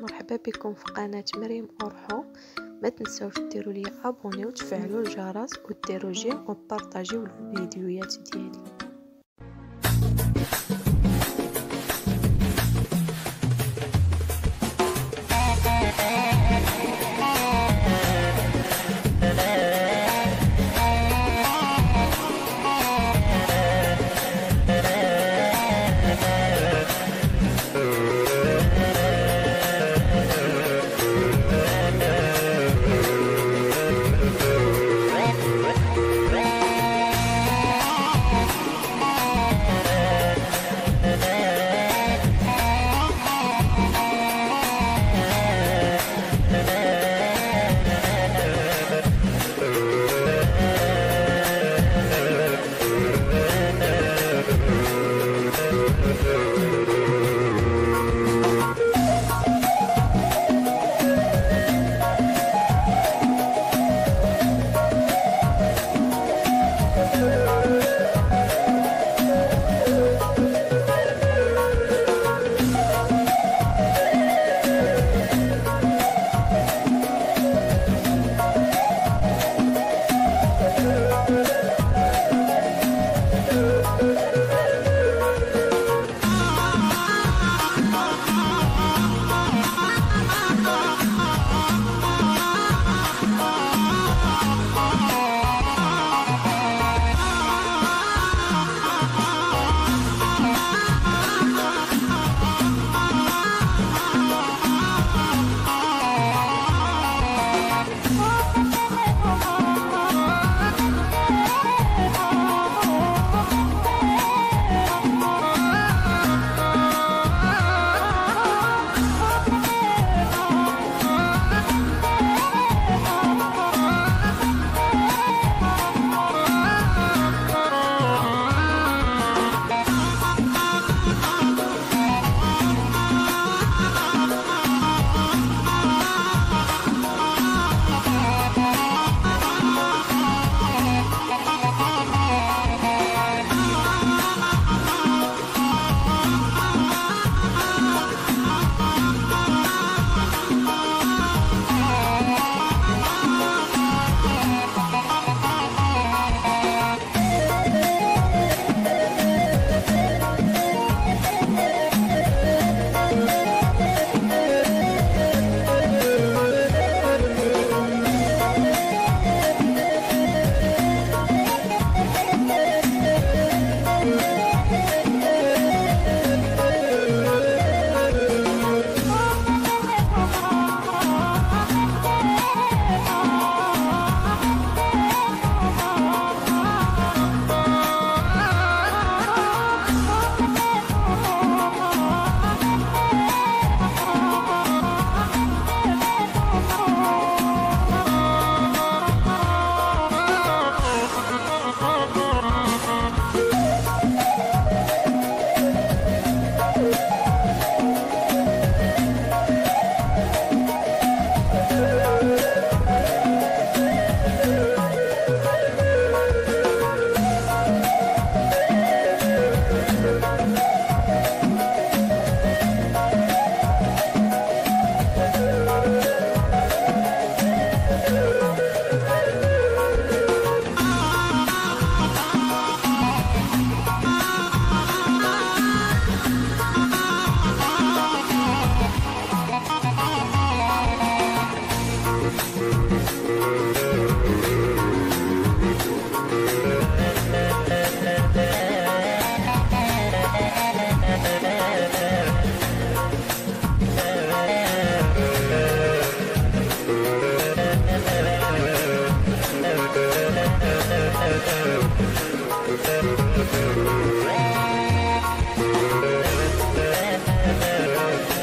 مرحبا بكم في قناة مريم أورحو. ما تنسوش ديروا لي ابوني وتفعلوا الجرس وديروا جيم وبارطاجيو الفيديوهات ديالي.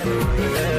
Yeah.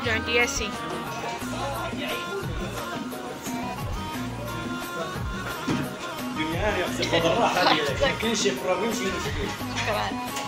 هذا ناكلو عند ياسين الدنيا هاني أختي خذ الراحه ديالك كاين شي بروبليم شكرا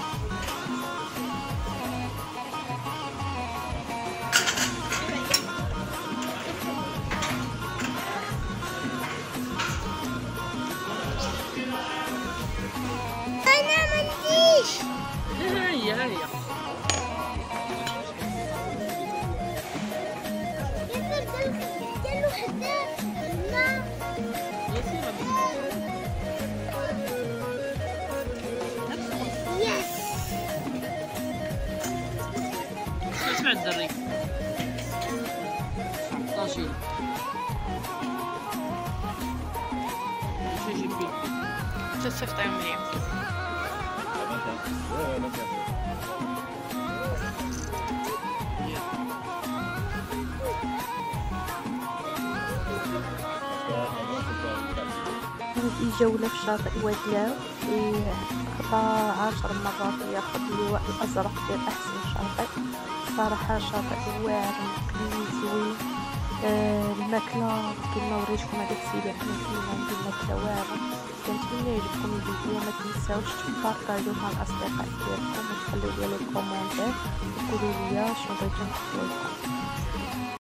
الدري. هذه جولة في شاطئ وادلاو فيه خطا عشر مرات ياخد اللواء الأزرق ديال أحسن شاطئ. صراحة شاطئ واعر نقي زوين آه الماكلة كما وريتكم هذاك السيدة حنا كلنا ندير الماكلة واعرة. كنتمنى يعجبكم الفيديو ما تنساوش تبارطاجيوه مع الأصدقاء ديالكم وتخليو لي كومونتير. وتقولوا لي شنو بغيتو نحكي لكم.